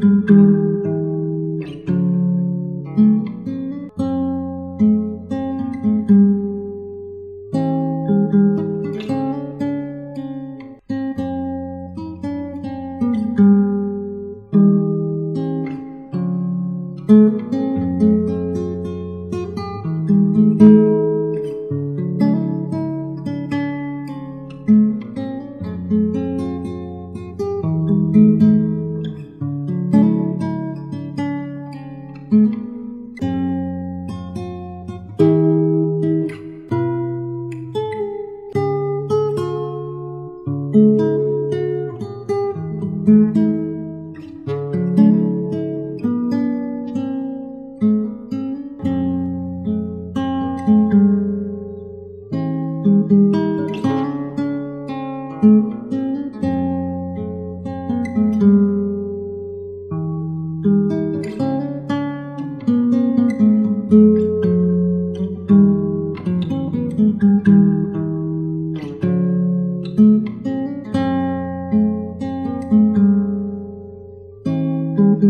Música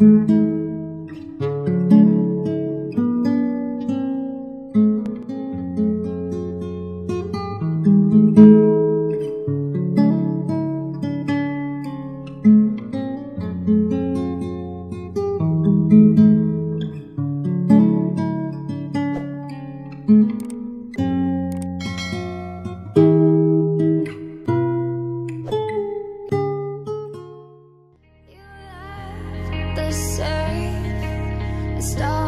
Música Safe. and start